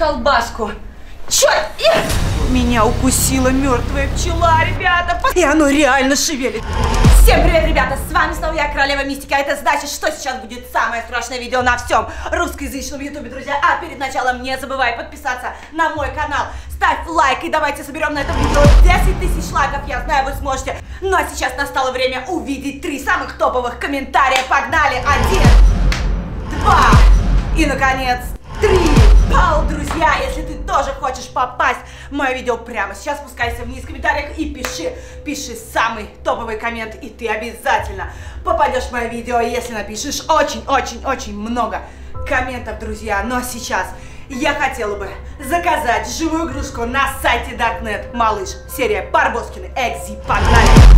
колбаску. Черт! Меня укусила мертвая пчела, ребята. И оно реально шевелит. Всем привет, ребята! С вами снова я, Королева Мистика. Это значит, что сейчас будет самое страшное видео на всем русскоязычном ютубе, друзья. А перед началом не забывай подписаться на мой канал. Ставь лайк и давайте соберем на этом видео 10 тысяч лайков. Я знаю, вы сможете. Ну а сейчас настало время увидеть три самых топовых комментария. Погнали! Один, два и, наконец, три. Пау, друзья, если ты тоже хочешь попасть в мое видео прямо сейчас, спускайся вниз в комментариях и пиши, пиши самый топовый коммент, и ты обязательно попадешь в мое видео, если напишешь очень-очень-очень много комментов, друзья. Но сейчас я хотела бы заказать живую игрушку на сайте Darknet. Малыш, серия Барбоскины Экзи. Погнали!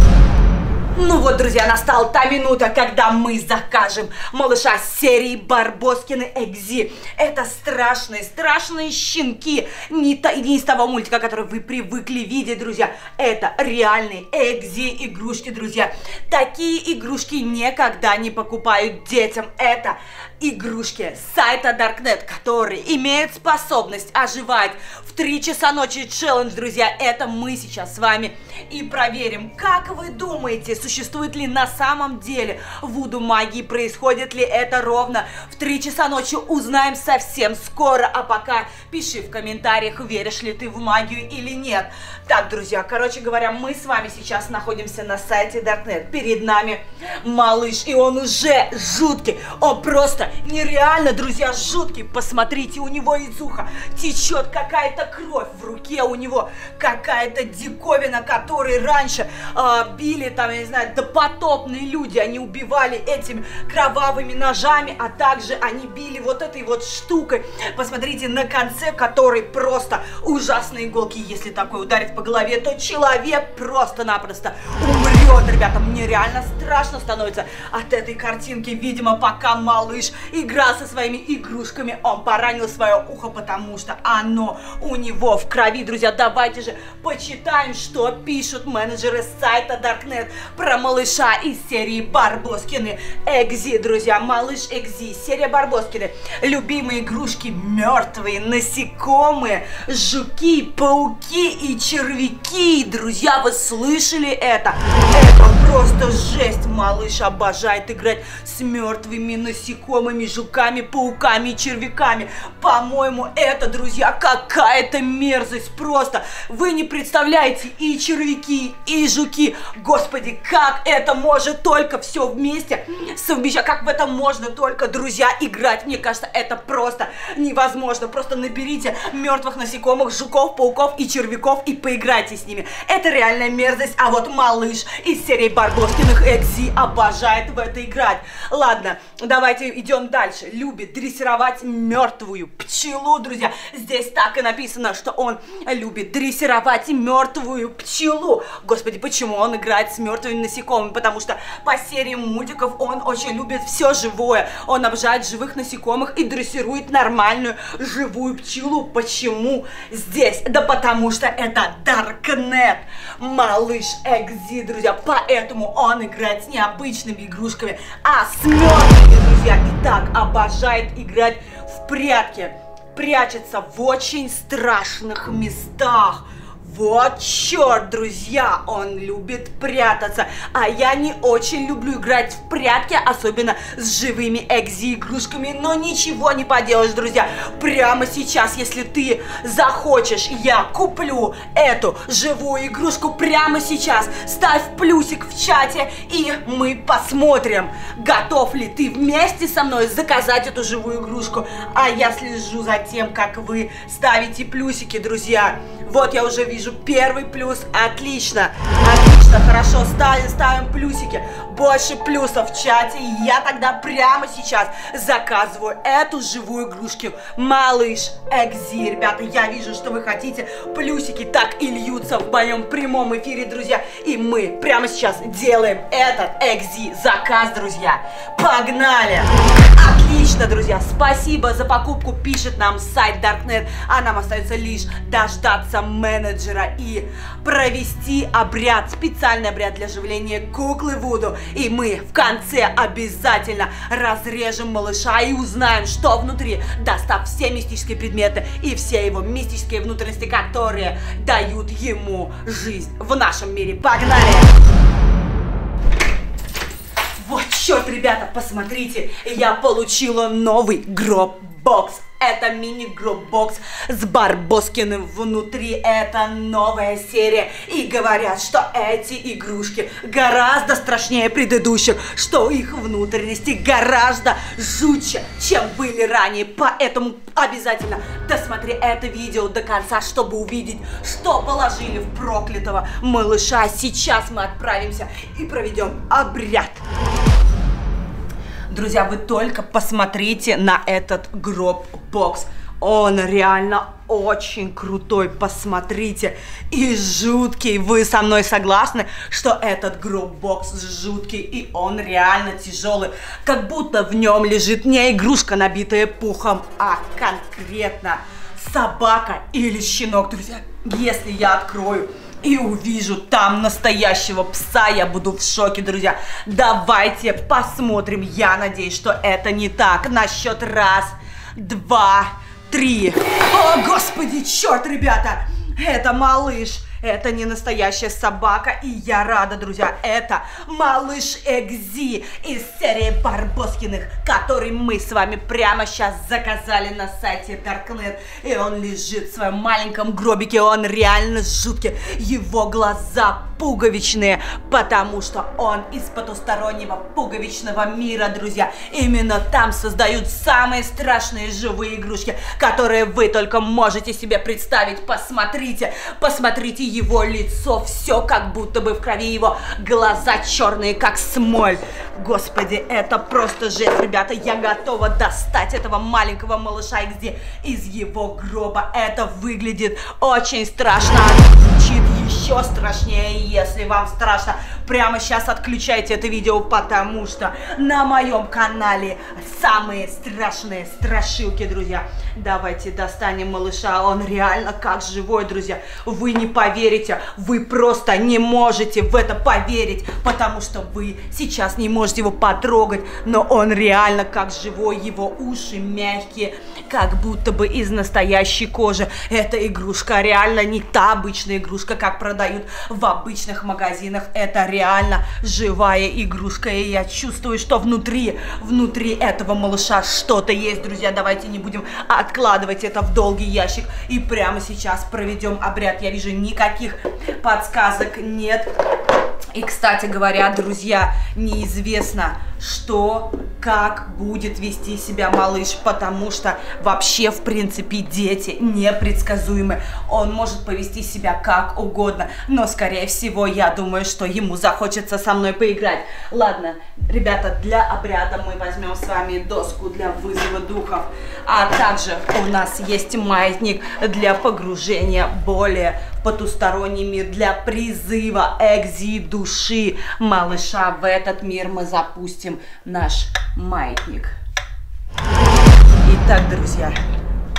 Ну вот, друзья, настала та минута, когда мы закажем малыша серии Барбоскины Экзи. Это страшные, страшные щенки. Не, та, не из того мультика, который вы привыкли видеть, друзья. Это реальные Экзи игрушки, друзья. Такие игрушки никогда не покупают детям. Это игрушки сайта Darknet, которые имеют способность оживать в 3 часа ночи челлендж, друзья. Это мы сейчас с вами и проверим. Как вы думаете, существует ли на самом деле вуду магии? Происходит ли это ровно в 3 часа ночи? Узнаем совсем скоро. А пока пиши в комментариях, веришь ли ты в магию или нет. Так, друзья, короче говоря, мы с вами сейчас находимся на сайте Darknet. Перед нами малыш, и он уже жуткий. Он просто нереально, друзья, жуткий. Посмотрите, у него из уха течет какая-то кровь. В руке у него какая-то диковина, которой раньше э, били, там, я не знаю, допотопные люди. Они убивали этими кровавыми ножами, а также они били вот этой вот штукой. Посмотрите, на конце которой просто ужасные иголки. Если такой ударить по голове, то человек просто-напросто умрет, ребята. Мне реально страшно становится от этой картинки. Видимо, пока малыш играл со своими игрушками, он поранил свое ухо, потому что оно у него в крови. Друзья, давайте же почитаем, что пишут менеджеры сайта Darknet про малыша из серии Барбоскины Экзи, друзья. Малыш Экзи, серия Барбоскины. Любимые игрушки мертвые, насекомые, жуки, пауки и червяки. Друзья, вы слышали это? Это просто жесть. Малыш обожает играть с мертвыми насекомыми рыбами, жуками, пауками и червяками. По-моему, это, друзья, какая-то мерзость просто. Вы не представляете и червяки, и жуки. Господи, как это может только все вместе совмещать? Как в этом можно только, друзья, играть? Мне кажется, это просто невозможно. Просто наберите мертвых насекомых, жуков, пауков и червяков и поиграйте с ними. Это реальная мерзость. А вот малыш из серии Барбоскиных Экзи обожает в это играть. Ладно, давайте идем дальше. Любит дрессировать мертвую пчелу, друзья. Здесь так и написано, что он любит дрессировать мертвую пчелу. Господи, почему он играет с мертвыми насекомыми? Потому что по серии мультиков он очень любит все живое. Он обожает живых насекомых и дрессирует нормальную живую пчелу. Почему здесь? Да потому что это Даркнет, малыш Экзи, друзья. Поэтому он играет с необычными игрушками, а с мертвыми, друзья. Так обожает играть в прятки. Прячется в очень страшных местах. Вот черт, друзья, он любит прятаться, а я не очень люблю играть в прятки, особенно с живыми экзи-игрушками, но ничего не поделаешь, друзья. Прямо сейчас, если ты захочешь, я куплю эту живую игрушку прямо сейчас. Ставь плюсик в чате, и мы посмотрим, готов ли ты вместе со мной заказать эту живую игрушку. А я слежу за тем, как вы ставите плюсики, друзья. Вот я уже вижу первый плюс. Отлично. Отлично, хорошо. Ставим, ставим плюсики. Больше плюсов в чате. Я тогда прямо сейчас заказываю эту живую игрушку. Малыш Экзи. Ребята, я вижу, что вы хотите. Плюсики так и льются в моем прямом эфире, друзья. И мы прямо сейчас делаем этот Экзи заказ, друзья. Погнали! Отлично, друзья. Спасибо за покупку, пишет нам сайт Darknet. А нам остается лишь дождаться менеджера и провести обряд, специальный обряд для оживления куклы Вуду. И мы в конце обязательно разрежем малыша и узнаем, что внутри, достав все мистические предметы и все его мистические внутренности, которые дают ему жизнь в нашем мире. Погнали! Вот черт, ребята, посмотрите, я получила новый гроб-бокс это мини-гробокс с Барбоскиным внутри. Это новая серия. И говорят, что эти игрушки гораздо страшнее предыдущих, что их внутренности гораздо жутче, чем были ранее. Поэтому обязательно досмотри это видео до конца, чтобы увидеть, что положили в проклятого малыша. Сейчас мы отправимся и проведем обряд. Друзья, вы только посмотрите на этот гроб-бокс. Он реально очень крутой, посмотрите. И жуткий. Вы со мной согласны, что этот гроб-бокс жуткий и он реально тяжелый. Как будто в нем лежит не игрушка, набитая пухом, а конкретно собака или щенок. Друзья, если я открою и увижу там настоящего пса, я буду в шоке, друзья. Давайте посмотрим. Я надеюсь, что это не так. На счет раз, два, три. О, господи, черт, ребята! Это малыш. Это не настоящая собака, и я рада, друзья. Это малыш Экзи из серии Барбоскиных, который мы с вами прямо сейчас заказали на сайте Darknet. И он лежит в своем маленьком гробике, он реально жуткий. Его глаза пуговичные, потому что он из потустороннего пуговичного мира, друзья. Именно там создают самые страшные живые игрушки, которые вы только можете себе представить. Посмотрите, посмотрите его лицо, все как будто бы в крови его, глаза черные, как смоль. Господи, это просто жесть, ребята, я готова достать этого маленького малыша XD из его гроба. Это выглядит очень страшно, звучит еще страшнее, если вам страшно. Прямо сейчас отключайте это видео, потому что на моем канале самые страшные страшилки, друзья. Давайте достанем малыша, он реально как живой, друзья. Вы не поверите, вы просто не можете в это поверить, потому что вы сейчас не можете его потрогать, но он реально как живой, его уши мягкие, как будто бы из настоящей кожи. Эта игрушка реально не та обычная игрушка, как продают в обычных магазинах. Это реально живая игрушка, и я чувствую, что внутри, внутри этого малыша что-то есть, друзья. Давайте не будем откладывать это в долгий ящик и прямо сейчас проведем обряд. Я вижу, никаких подсказок нет. И, кстати говоря, друзья, неизвестно, что, как будет вести себя малыш, потому что вообще, в принципе, дети непредсказуемы. Он может повести себя как угодно, но, скорее всего, я думаю, что ему захочется со мной поиграть. Ладно, ребята, для обряда мы возьмем с вами доску для вызова духов, а также у нас есть маятник для погружения более потусторонний мир, для призыва экзи души малыша в этот мир мы запустим наш маятник. Итак, друзья,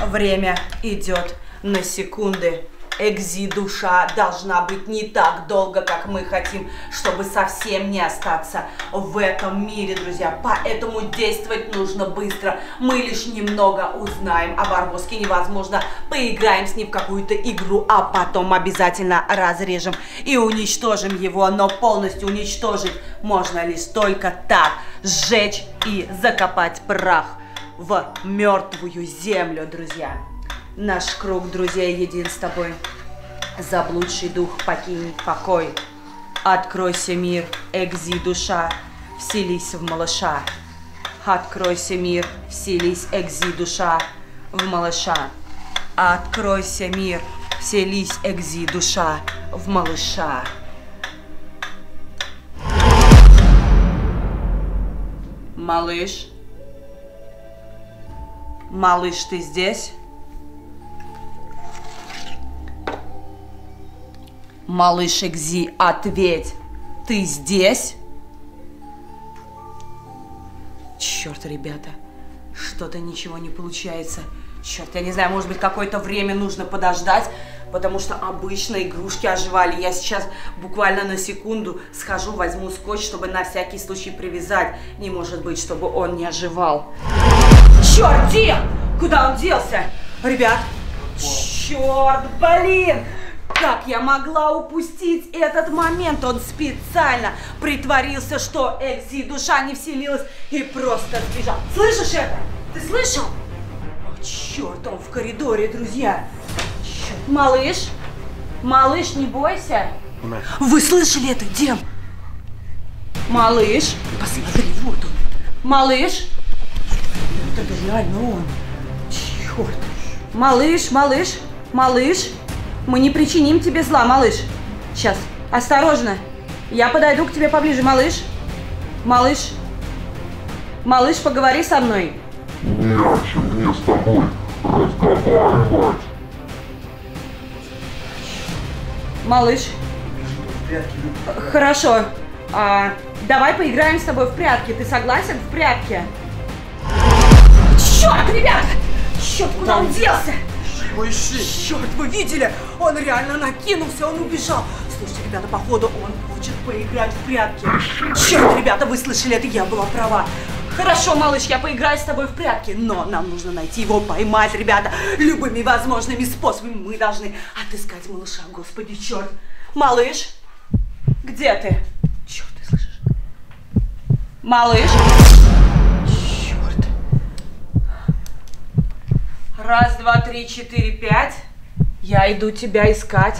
время идет на секунды экзи-душа должна быть не так долго, как мы хотим, чтобы совсем не остаться в этом мире, друзья. Поэтому действовать нужно быстро. Мы лишь немного узнаем о Барбоске. Невозможно. Поиграем с ним в какую-то игру, а потом обязательно разрежем и уничтожим его. Но полностью уничтожить можно лишь только так. Сжечь и закопать прах в мертвую землю, друзья. Наш круг друзей един с тобой. Заблудший дух покинь покой. Откройся мир, экзи душа, вселись в малыша. Откройся мир, вселись экзи душа в малыша. Откройся мир, вселись экзи душа в малыша. Малыш? Малыш, ты здесь? Малыш Экзи, ответь, ты здесь? Черт, ребята, что-то ничего не получается. Черт, я не знаю, может быть, какое-то время нужно подождать, потому что обычно игрушки оживали. Я сейчас буквально на секунду схожу, возьму скотч, чтобы на всякий случай привязать. Не может быть, чтобы он не оживал. Черт, Дим! Куда он делся? Ребят, черт, блин! Как я могла упустить этот момент? Он специально притворился, что Экзи душа не вселилась и просто сбежал. Слышишь это? Ты слышал? О, черт, он в коридоре, друзья. Черт. Малыш, малыш, не бойся. Вы слышали это, Дем? Малыш, посмотри, вот он. Малыш. Это реально он. Черт. Малыш, малыш, малыш. Мы не причиним тебе зла, малыш. Сейчас, осторожно. Я подойду к тебе поближе, малыш. Малыш. Малыш, поговори со мной. Не о чем мне с тобой разговаривать. Малыш. Хорошо. А, давай поиграем с тобой в прятки. Ты согласен в прятки? Черт, ребята! Черт, куда он делся? Его ищи. Черт, вы видели? Он реально накинулся, он убежал. Слушайте, ребята, походу он хочет поиграть в прятки. Черт, ребята, вы слышали это? Я была права. Хорошо, малыш, я поиграю с тобой в прятки, но нам нужно найти его, поймать, ребята, любыми возможными способами. Мы должны отыскать малыша, господи, черт. Малыш, где ты? Черт, ты слышишь? Малыш? Черт. Раз, два, три, четыре, пять. Я иду тебя искать.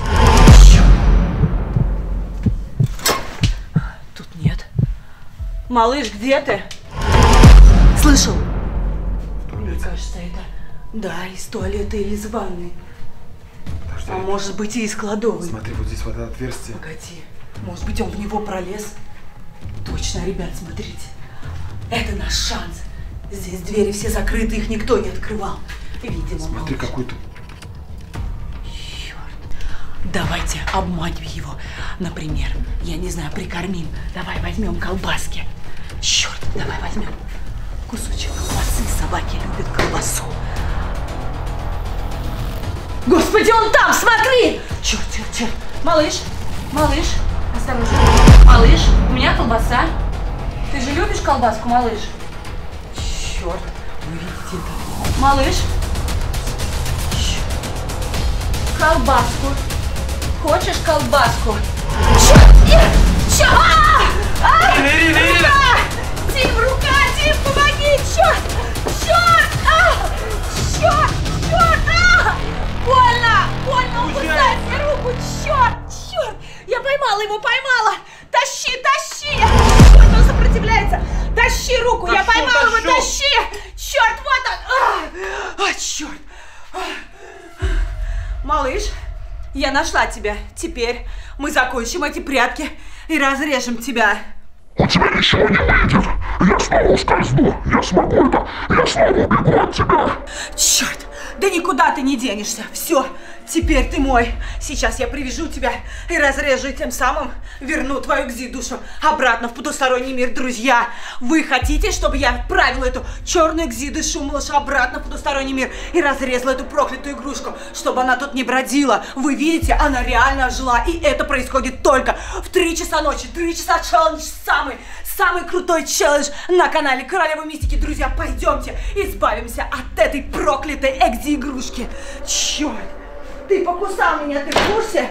Тут нет. Малыш, где ты? Слышал? Мне кажется, это... Да, из туалета или из ванной. Подожди. А может быть и из кладовой. Смотри, вот здесь вот это отверстие. Погоди, может быть он в него пролез? Точно, ребят, смотрите. Это наш шанс. Здесь двери все закрыты, их никто не открывал. Видимо, Смотри, малыш. какой тут. Черт. Давайте обманем его. Например, я не знаю, прикормим. Давай возьмем колбаски. Черт, давай возьмем кусочек колбасы. Собаки любят колбасу. Господи, он там, смотри! Черт, черт, черт. Малыш, малыш, осторожно. Малыш, у меня колбаса. Ты же любишь колбаску, малыш? Черт, вы видите это? Малыш, колбаску. Хочешь колбаску? Черт! А! А! Ирина, Ирина! Рука! Дим, рука! Дим, помоги! Черт! Черт! А! Черт! Черт! А! Больно! Больно! Кусает мне руку! Черт! Черт! Я поймала его! Поймала! Тащи! Тащи! Черт! Он сопротивляется! Тащи руку! Я Тащу, поймала его! Тащи! Черт! Вот он! А, а черт! Малыш, я нашла тебя. Теперь мы закончим эти прятки и разрежем тебя. У тебя ничего не выйдет. Я снова ускользну. Я смогу это. Я снова убегу от тебя. Черт, да никуда ты не денешься. Все, теперь ты мой. Сейчас я привяжу тебя и разрежу, и тем самым верну твою гзи-душу обратно в потусторонний мир. Друзья, вы хотите, чтобы я отправила эту черную гзи-душу малыша обратно в потусторонний мир и разрезала эту проклятую игрушку, чтобы она тут не бродила? Вы видите, она реально жила, и это происходит только в 3 часа ночи. 3 часа челлендж самый, самый крутой челлендж на канале Королева Мистики. Друзья, пойдемте избавимся от этой проклятой экзи-игрушки. Черт, ты покусал меня, ты в курсе?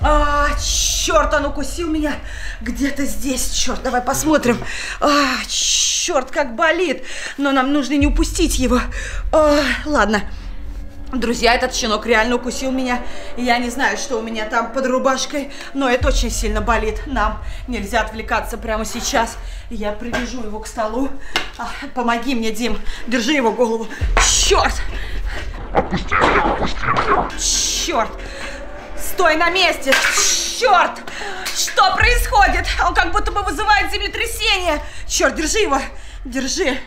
А, черт, он укусил меня где-то здесь. Черт, давай посмотрим. А, черт, как болит. Но нам нужно не упустить его. А, ладно. Друзья, этот щенок реально укусил меня. Я не знаю, что у меня там под рубашкой, но это очень сильно болит. Нам нельзя отвлекаться прямо сейчас. Я привяжу его к столу. А, помоги мне, Дим. Держи его голову. Черт! Отпусти меня, отпусти меня. Черт! Стой на месте! Черт! Что происходит? Он как будто бы вызывает землетрясение. Черт, держи его! Держи!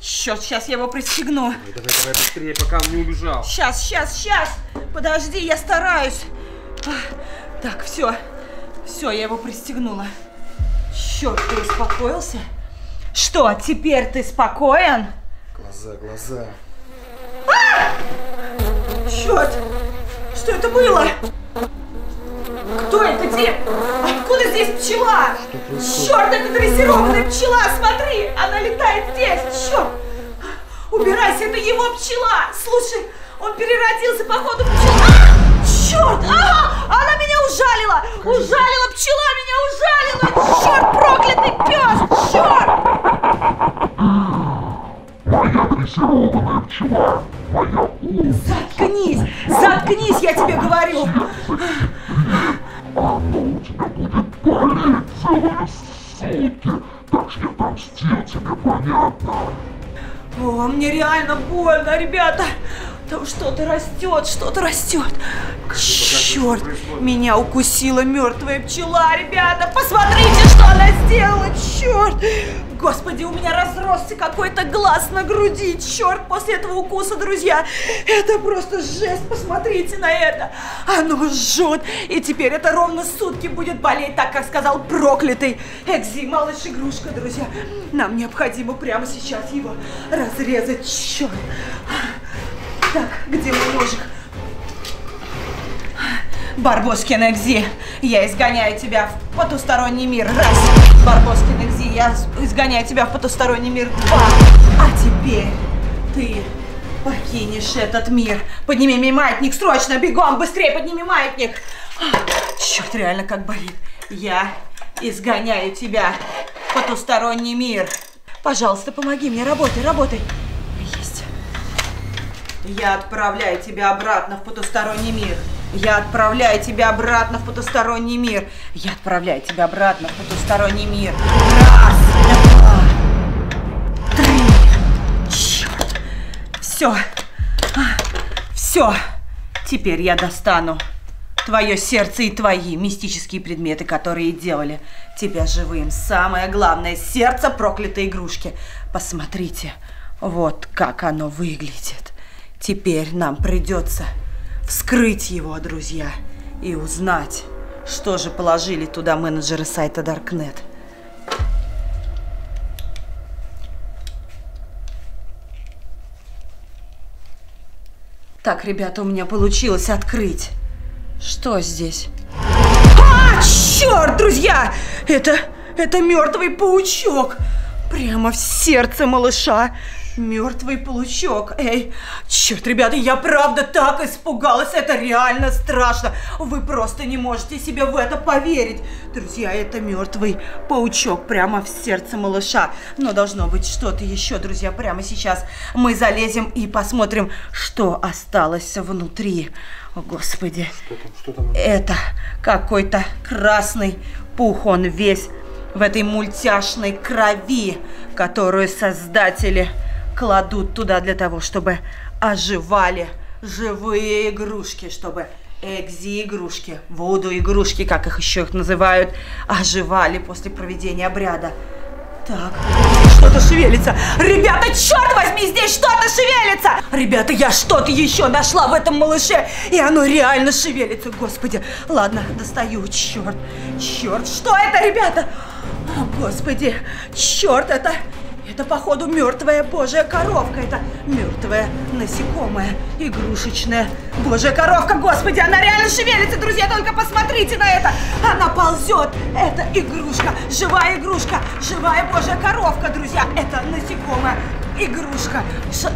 Черт, сейчас я его пристегну. Давай, давай, давай быстрее, пока он не убежал. Сейчас, сейчас, сейчас. Подожди, я стараюсь. А, Так, все. Все, я его пристегнула. Черт, ты успокоился? Что, теперь ты спокоен? Глаза, глаза. Черт! Что это было? Кто это? Где? Откуда здесь пчела? Черт, это дрессированная пчела, смотри! Она летает здесь, черт! Убирайся, это его пчела! Слушай, он переродился, походу, пчела! А! Черт! Ага! Она меня ужалила! Ужалила пчела, меня ужалила! Черт, проклятый пес! Черт! Моя дрессированная пчела! Моя! Заткнись! Заткнись, я тебе говорю! О, мне реально больно, ребята! Там что-то растет, что-то растет. Черт, меня укусила мертвая пчела, ребята! Посмотрите, что она сделала, черт! Господи, у меня разросся какой-то глаз на груди, черт, после этого укуса, друзья! Это просто жесть, посмотрите на это! Оно жжет, и теперь это ровно сутки будет болеть, так как сказал проклятый Экзи, малыш игрушка, друзья. Нам необходимо прямо сейчас его разрезать, черт! Так, где мой ножик? Барбоскин Экзи, я изгоняю тебя в потусторонний мир. Раз. Барбоскин Экзи, я изгоняю тебя в потусторонний мир. Два. А теперь ты покинешь этот мир. Подними мне маятник, срочно, бегом, быстрее подними маятник. Черт, реально как болит. Я изгоняю тебя в потусторонний мир. Пожалуйста, помоги мне, работай, работай. Есть. Я отправляю тебя обратно в потусторонний мир. Я отправляю тебя обратно в потусторонний мир. Я отправляю тебя обратно в потусторонний мир. Раз, два, три. Черт. Все. Все. Теперь я достану твое сердце и твои мистические предметы, которые делали тебя живым. Самое главное, сердце проклятой игрушки. Посмотрите, вот как оно выглядит. Теперь нам придется вскрыть его, друзья, и узнать, что же положили туда менеджеры сайта Darknet. Так, ребята, у меня получилось открыть. Что здесь? А, черт, друзья! Это, это мертвый паучок. Прямо в сердце малыша. Мертвый паучок. Эй, черт, ребята, я правда так испугалась. Это реально страшно. Вы просто не можете себе в это поверить. Друзья, это мертвый паучок прямо в сердце малыша. Но должно быть что-то еще, друзья. Прямо сейчас мы залезем и посмотрим, что осталось внутри. О, Господи. Что там, что там? Это какой-то красный пух. Он весь в этой мультяшной крови, которую создатели кладут туда для того, чтобы оживали живые игрушки, чтобы экзи-игрушки, вуду-игрушки, как их еще их называют, оживали после проведения обряда. Так, что-то шевелится. Ребята, черт возьми, здесь что-то шевелится! Ребята, я что-то еще нашла в этом малыше, и оно реально шевелится, господи. Ладно, достаю, черт, черт, что это, ребята? О, господи, черт, это... Это, походу, мертвая божья коровка. Это мертвая насекомая, игрушечная божья коровка. Господи, она реально шевелится, друзья, только посмотрите на это. Она ползет. Это игрушка, живая игрушка, живая божья коровка, друзья. Это насекомая игрушка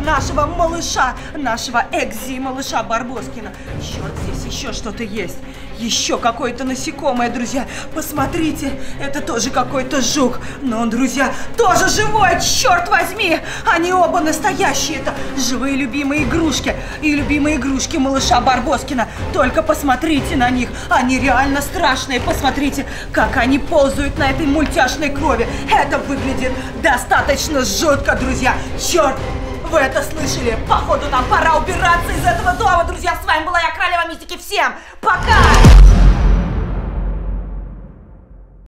нашего малыша, нашего экзи-малыша Барбоскина. Черт, здесь еще что-то есть. Еще какое-то насекомое, друзья. Посмотрите, это тоже какой-то жук. Но он, друзья, тоже живой, черт возьми. Они оба настоящие. Это живые любимые игрушки. И любимые игрушки малыша Барбоскина. Только посмотрите на них. Они реально страшные. Посмотрите, как они ползают на этой мультяшной крови. Это выглядит достаточно жутко, друзья. Черт, вы это слышали? Походу нам пора убираться из этого дома, друзья. С вами была я, Королева Мистики. Всем пока!